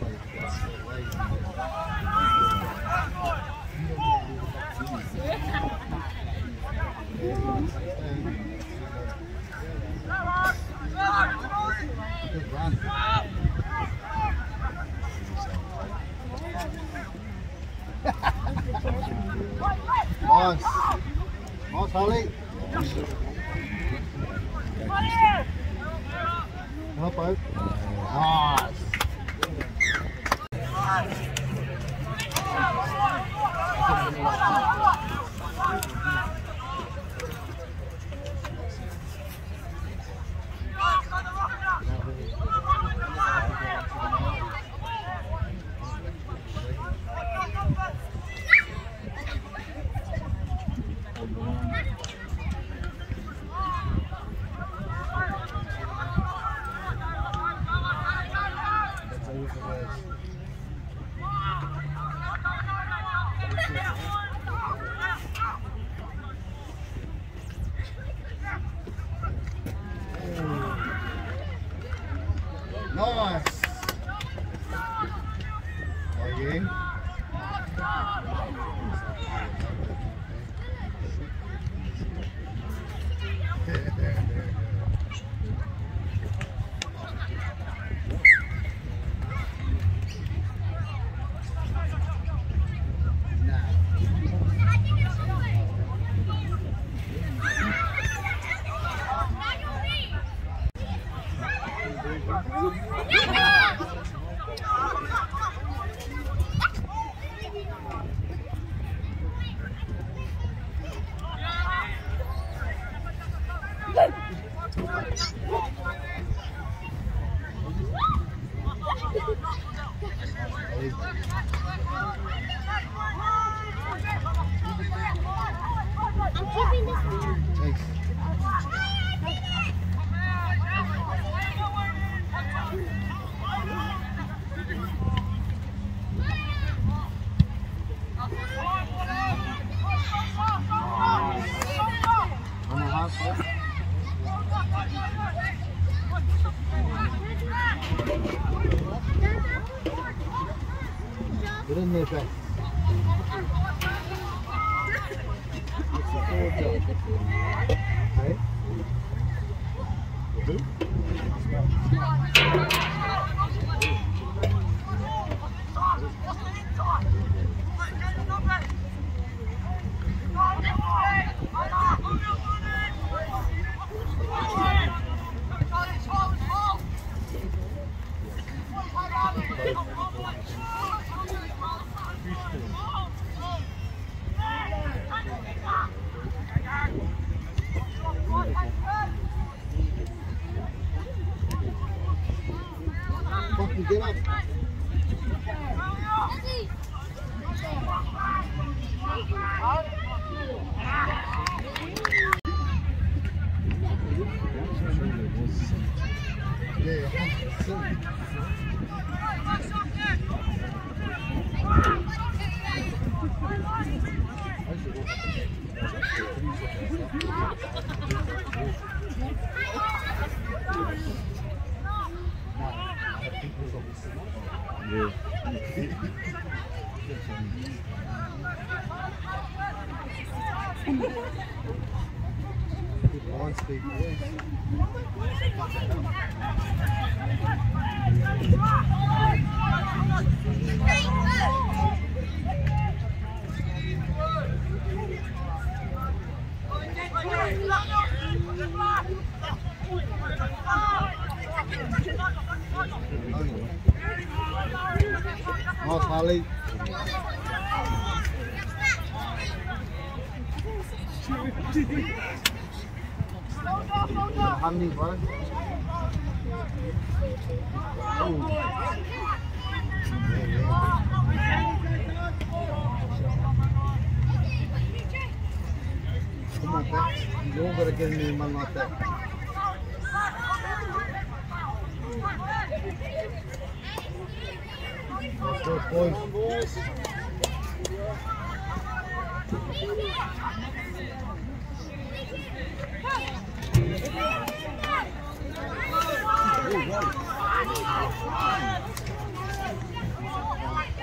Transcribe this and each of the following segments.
got Nice. Are you? Get in there, Beck. What's Yeah. Yes. On, Bex. You all gotta get in man, like that. Let's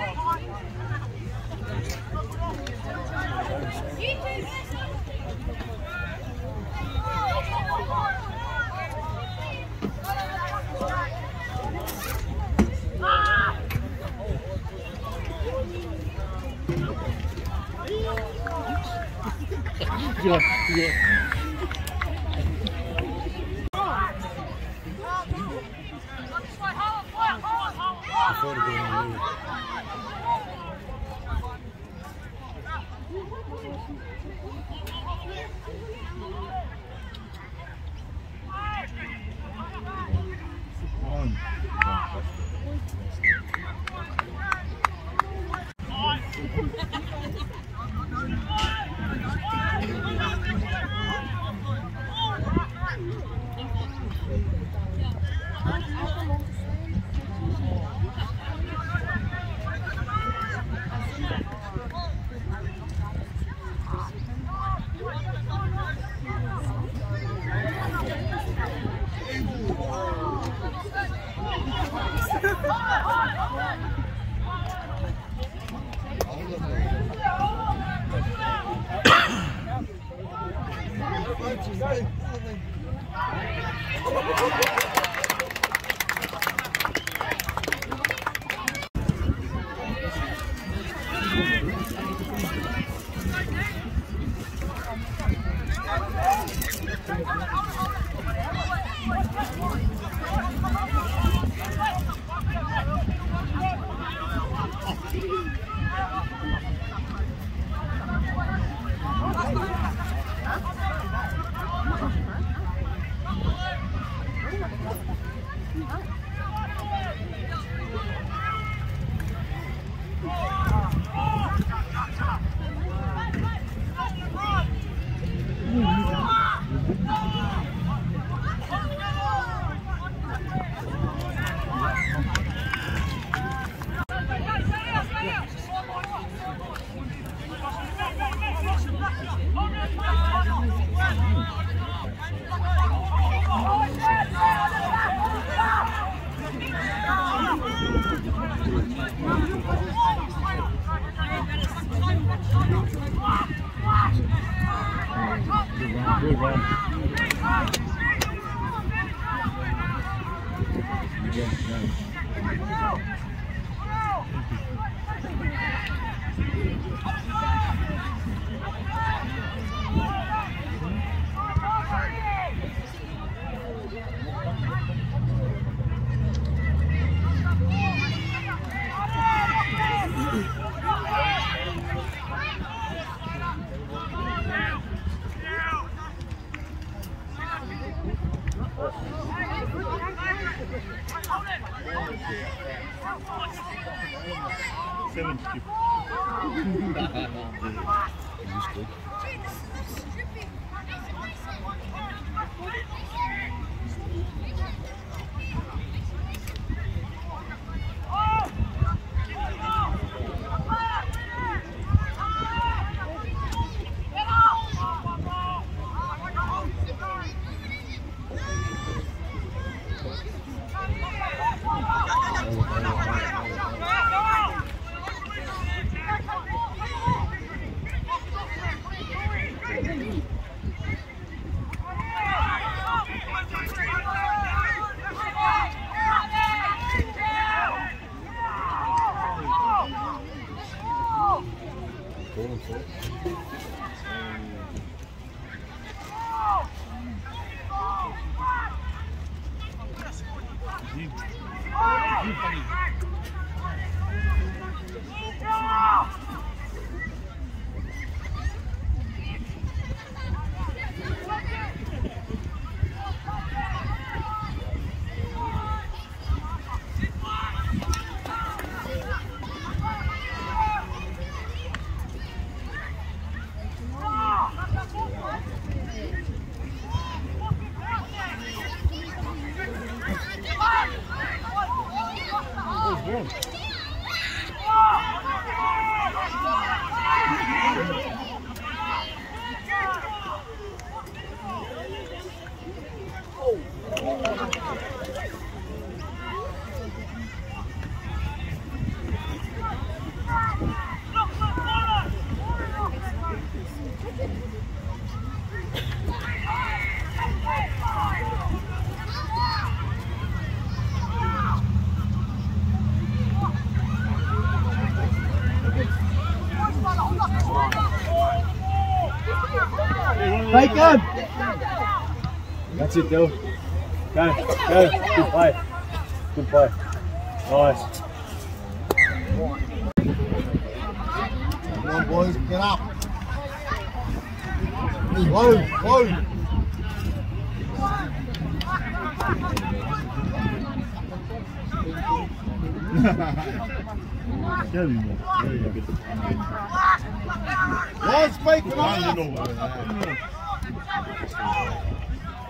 go, boys. Yeah, yeah. Before That's it, Dill. Go, go. Good play. Good play. Nice. Come on, boys, get up. Load, load. Go, you know. There you go. Boys, speak it up.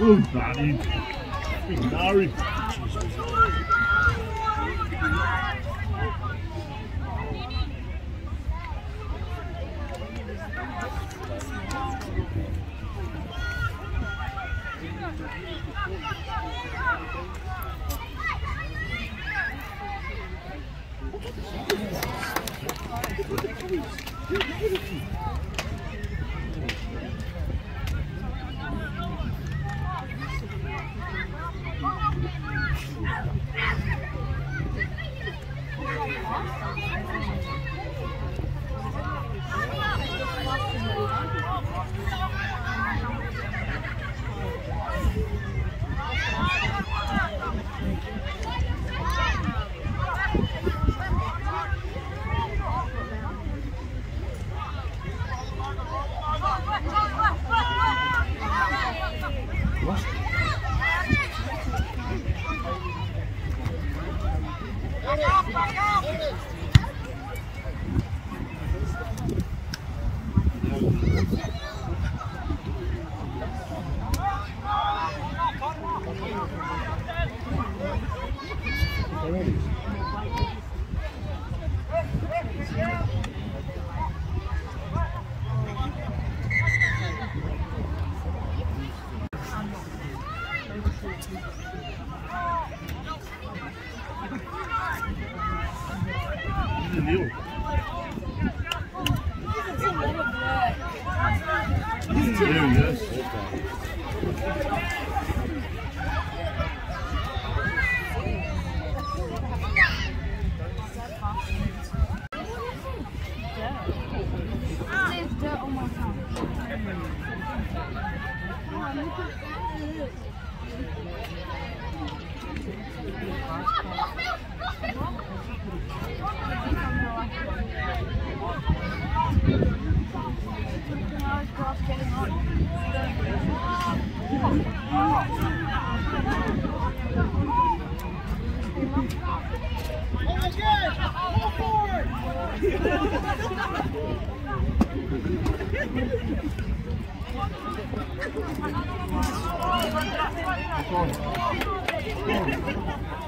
Oh, Barney. Nari. Entendeu? Corre. Corre.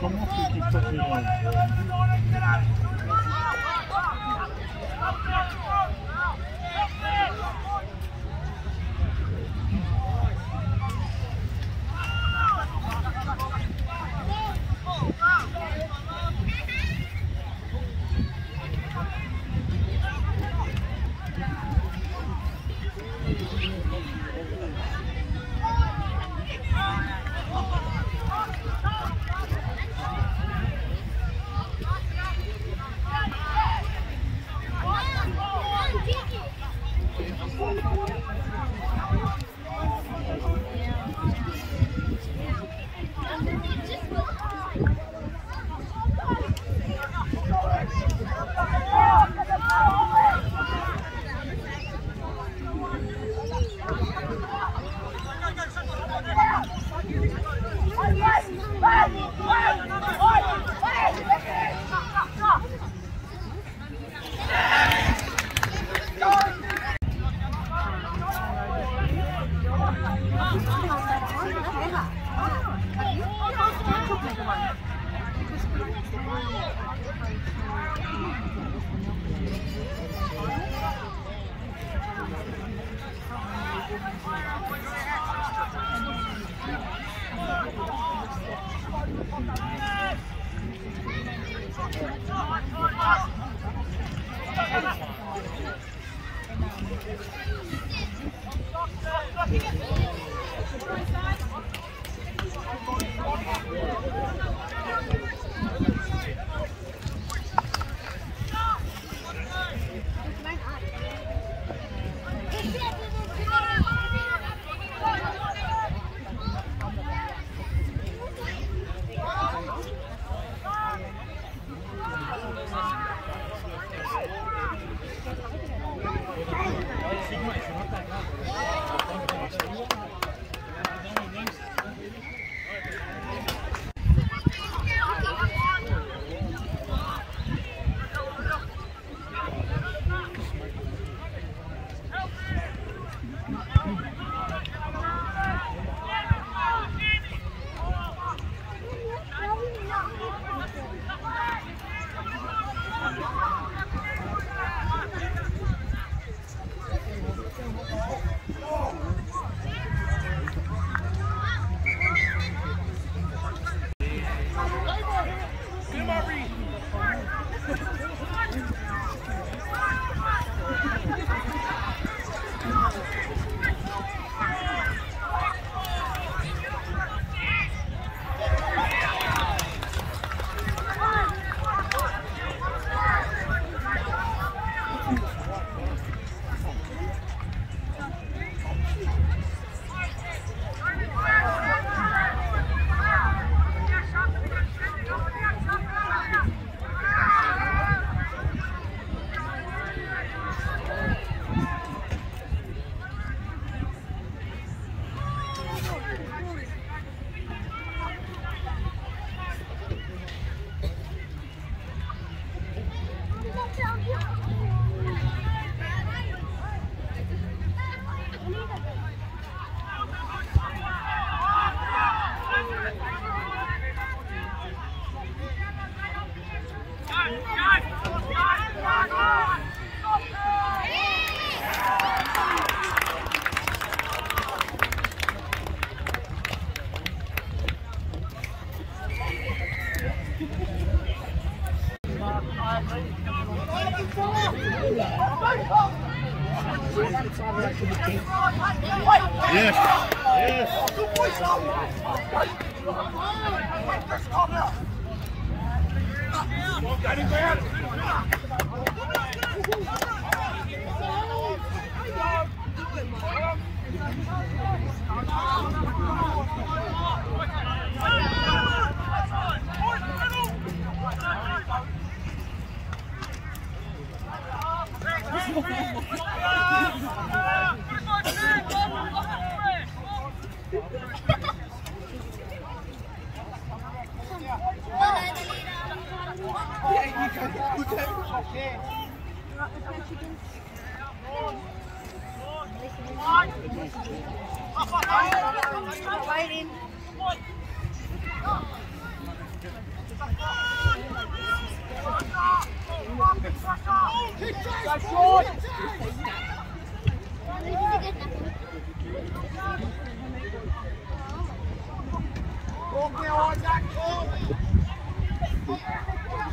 ¿Cómo se quitó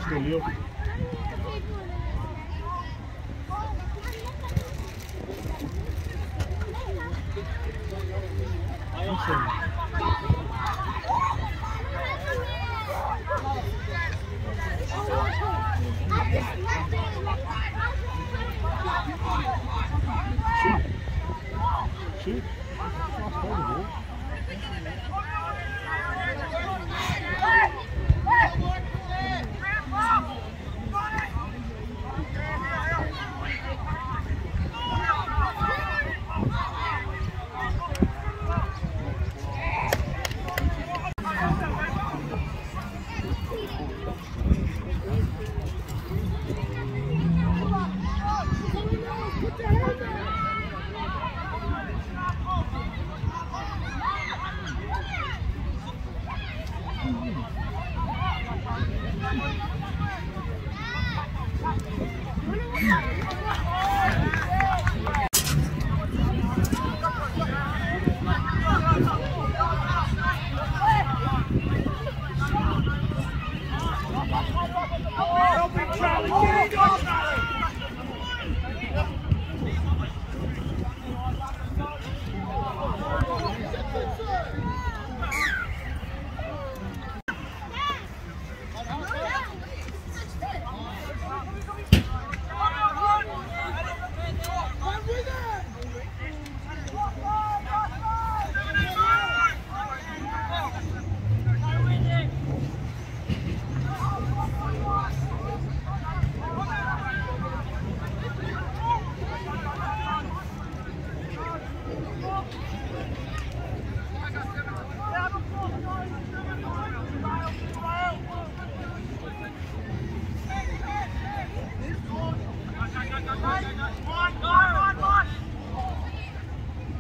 Still you.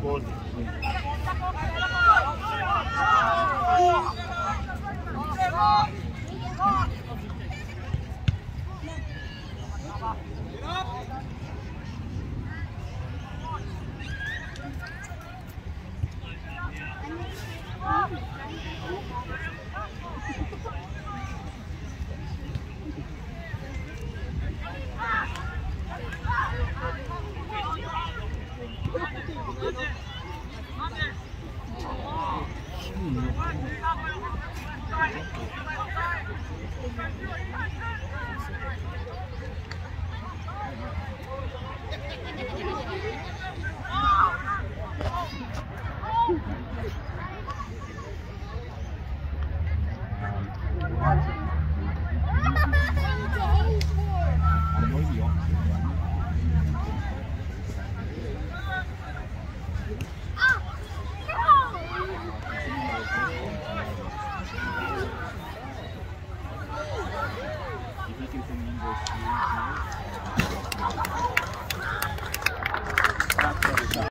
Good. Thank you.